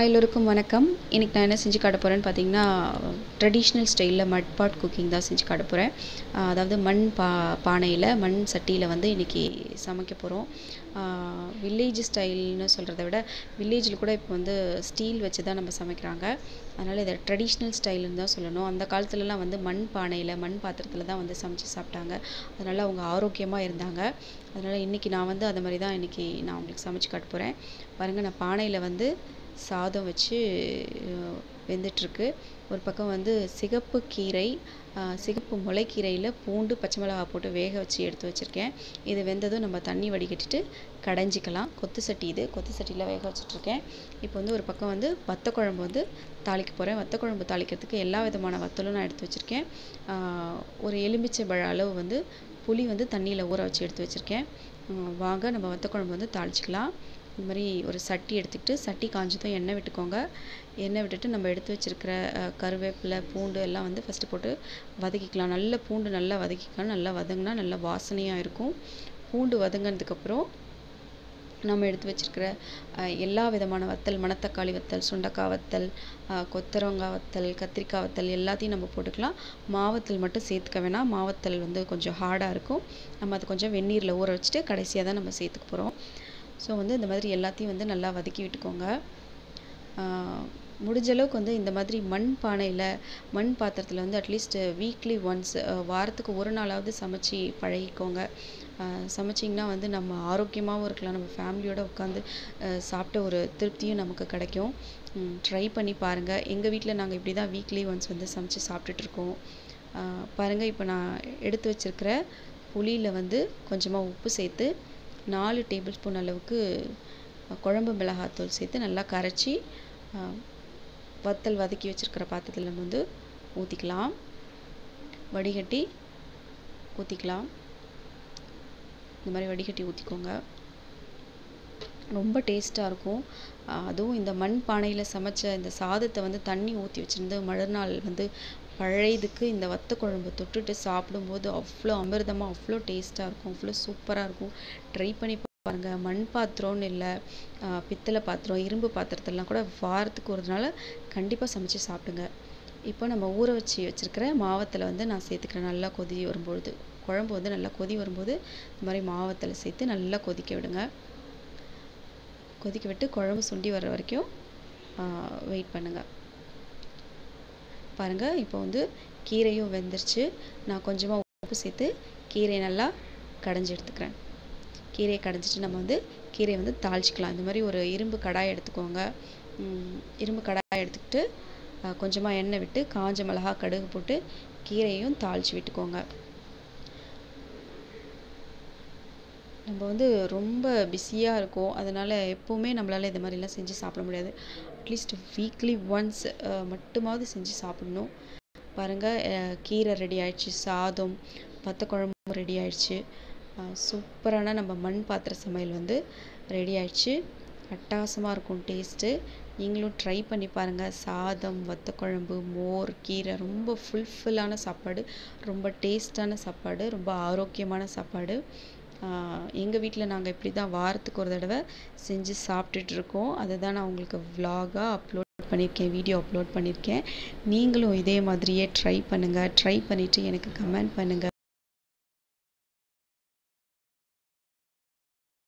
Hi எல்லோருக்கும் வணக்கம். இன்றைக்கி நான் என்ன செஞ்சு காட்ட போகிறேன்னு பார்த்தீங்கன்னா ட்ரெடிஷ்னல் ஸ்டைலில் மட் பாட் குக்கிங் தான் செஞ்சு காட்ட போகிறேன் அதாவது மண் பா பானையில் மண் சட்டியில் வந்து இன்றைக்கி சமைக்க போகிறோம் வில்லேஜ் ஸ்டைல்னு சொல்கிறத விட வில்லேஜில் கூட இப்போ வந்து ஸ்டீல் வச்சு தான் நம்ம சமைக்கிறாங்க. அதனால் இதை ட்ரெடிஷ்னல் ஸ்டைல்னு தான் சொல்லணும். அந்த காலத்துலலாம் வந்து மண் பானையில் மண் பாத்திரத்தில் தான் வந்து சமைச்சு சாப்பிட்டாங்க. அதனால் அவங்க ஆரோக்கியமாக இருந்தாங்க. அதனால் இன்றைக்கி நான் வந்து அது மாதிரி தான் இன்றைக்கி நான் உங்களுக்கு சமைச்சு காட்ட போகிறேன் பாருங்கள் நான் பானையில் வந்து சாதம் வச்சு வெந்துட்டுருக்கு. ஒரு பக்கம் வந்து சிகப்பு கீரை சிகப்பு முளைக்கீரையில் பூண்டு பச்சை மிளகா போட்டு வேக வச்சு எடுத்து வச்சுருக்கேன். இது வெந்ததும் நம்ம தண்ணி வடிகட்டிட்டு கடைஞ்சிக்கலாம். கொத்து சட்டி இது. கொத்து சட்டியில் வேக வச்சுட்ருக்கேன். இப்போ வந்து ஒரு பக்கம் வந்து வத்த குழம்பு வந்து தாளிக்க போகிறேன் வத்த குழம்பு தாளிக்கிறதுக்கு எல்லா விதமான வத்தலும் நான் எடுத்து வச்சுருக்கேன். ஒரு எலுமிச்சை பழ அளவு வந்து புளி வந்து தண்ணியில் ஊற வச்சு எடுத்து வச்சுருக்கேன். வாங்க நம்ம வத்த குழம்பு வந்து தாளிச்சிக்கலாம். இந்த மாதிரி ஒரு சட்டி எடுத்துக்கிட்டு சட்டி காஞ்சதும் எண்ணெய் விட்டுக்கோங்க. எண்ணெய் விட்டுட்டு நம்ம எடுத்து வச்சுருக்கிற கருவேப்பிலை பூண்டு எல்லாம் வந்து ஃபஸ்ட்டு போட்டு வதக்கிக்கலாம். நல்ல பூண்டு நல்லா வதக்கிக்கலாம். நல்லா வதங்கினா நல்லா வாசனையாக இருக்கும். பூண்டு வதங்கினதுக்கப்புறம் நம்ம எடுத்து வச்சுருக்கிற எல்லா விதமான வத்தல் மணத்தக்காளி வத்தல் சுண்டக்காய் வத்தல் கொத்தரங்காய் வத்தல் கத்திரிக்காய் வத்தல் எல்லாத்தையும் நம்ம போட்டுக்கலாம். மாவத்தல் மட்டும் சேர்த்துக்க வேணாம். மாவத்தல் வந்து கொஞ்சம் ஹார்டாக இருக்கும். நம்ம அது கொஞ்சம் வெந்நீரில் ஊற வச்சுட்டு கடைசியாக தான் நம்ம சேர்த்துக்க போகிறோம் ஸோ வந்து இந்த மாதிரி எல்லாத்தையும் வந்து நல்லா வதக்கி விட்டுக்கோங்க. முடிஞ்ச அளவுக்கு வந்து இந்த மாதிரி மண் பானையில் மண் பாத்திரத்தில் வந்து அட்லீஸ்ட் வீக்லி ஒன்ஸ் வாரத்துக்கு ஒரு நாளாவது சமைச்சு பழகிக்கோங்க. சமைச்சிங்கன்னா வந்து நம்ம ஆரோக்கியமாகவும் இருக்கலாம். நம்ம ஃபேமிலியோடு உட்காந்து சாப்பிட்ட ஒரு திருப்தியும் நமக்கு கிடைக்கும். ட்ரை பண்ணி பாருங்கள் எங்கள் வீட்டில் நாங்கள் இப்படி தான் வீக்லி ஒன்ஸ் வந்து சமைச்சு சாப்பிட்டுட்ருக்கோம் பாருங்கள் இப்போ நான் எடுத்து வச்சுருக்கிற புளியில் வந்து கொஞ்சமாக உப்பு சேர்த்து நாலு டேபிள் ஸ்பூன் அளவுக்கு குழம்பு மிளகாத்தூள் சேர்த்து நல்லா கரைச்சி வத்தல் வதக்கி வச்சுருக்கிற பாத்திரத்தில் நம்ம வந்து ஊற்றிக்கலாம் வடிகட்டி ஊற்றிக்கலாம் இந்த மாதிரி வடிகட்டி ஊற்றிக்கோங்க ரொம்ப டேஸ்ட்டாக இருக்கும். அதுவும் இந்த மண் பானையில் சமைச்ச இந்த சாதத்தை வந்து தண்ணி ஊற்றி வச்சுருந்து மறுநாள் வந்து பழையதுக்கு இந்த வத்த குழம்பு தொட்டுட்டு சாப்பிடும்போது அவ்வளோ அமிர்தமாக அவ்வளோ டேஸ்ட்டாக இருக்கும் அவ்வளோ சூப்பராக இருக்கும். ட்ரை பண்ணி பாருங்கள் மண் பாத்திரம்னு இல்லை பித்தளை பாத்திரம் இரும்பு பாத்திரத்திலலாம் கூட வாரத்துக்கு ஒரு நாள் கண்டிப்பாக சமைச்சு சாப்பிடுங்க. இப்போ நம்ம ஊற வச்சு வச்சுருக்கிற மாவத்தில் வந்து நான் சேர்த்துக்கிறேன். நல்லா கொதி வரும்பொழுது குழம்பு வந்து நல்லா கொதி வரும்போது இந்த மாதிரி மாவத்தில் சேர்த்து நல்லா கொதிக்க விடுங்க. கொதிக்க விட்டு குழம்பு சுண்டி வர்ற வரைக்கும் வெயிட் பண்ணுங்கள் பாருங்கள் இப்போ வந்து கீரையும் வெந்துருச்சு. நான் கொஞ்சமாக உப்பு சேர்த்து கீரையை நல்லா கடைஞ்சி எடுத்துக்கிறேன். கீரையை கடைஞ்சிட்டு நம்ம வந்து கீரையை வந்து தாளிச்சிக்கலாம். இந்த மாதிரி ஒரு இரும்பு கடாய் எடுத்துக்கோங்க. இரும்பு கடாய் எடுத்துக்கிட்டு கொஞ்சமாக எண்ணெய் விட்டு காஞ்ச மிளகா கடுகு போட்டு கீரையும் தாளித்து விட்டுக்கோங்க. நம்ம வந்து ரொம்ப பிஸியாக இருக்கோம். அதனால் எப்போவுமே நம்மளால் இந்த மாதிரிலாம் செஞ்சு சாப்பிட முடியாது. அட்லீஸ்ட் வீக்லி ஒன்ஸ் மட்டுமாவது செஞ்சு சாப்பிடணும். பாருங்கள் கீரை ரெடி ஆயிடுச்சு சாதம் வத்த குழம்பும் ரெடி ஆயிடுச்சு சூப்பரான நம்ம மண் பாத்திர சமையல் வந்து ரெடி ஆயிடுச்சு. அட்டகாசமாக இருக்கும் டேஸ்ட்டு நீங்களும் ட்ரை பண்ணி பாருங்கள் சாதம் வத்த குழம்பு மோர் கீரை ரொம்ப ஃபுல்ஃபில்லான சாப்பாடு. ரொம்ப டேஸ்டான சாப்பாடு. ரொம்ப ஆரோக்கியமான சாப்பாடு. எங்கள் வீட்டில் நாங்கள் இப்படி தான் வாரத்துக்கு ஒரு தடவை செஞ்சு சாப்பிட்டுட்ருக்கோம். அதை தான் நான் உங்களுக்கு விலாகாக அப்லோட் பண்ணியிருக்கேன் வீடியோ அப்லோட் பண்ணியிருக்கேன். நீங்களும் இதே மாதிரியே ட்ரை பண்ணுங்கள் ட்ரை பண்ணிவிட்டு எனக்கு கமெண்ட் பண்ணுங்கள்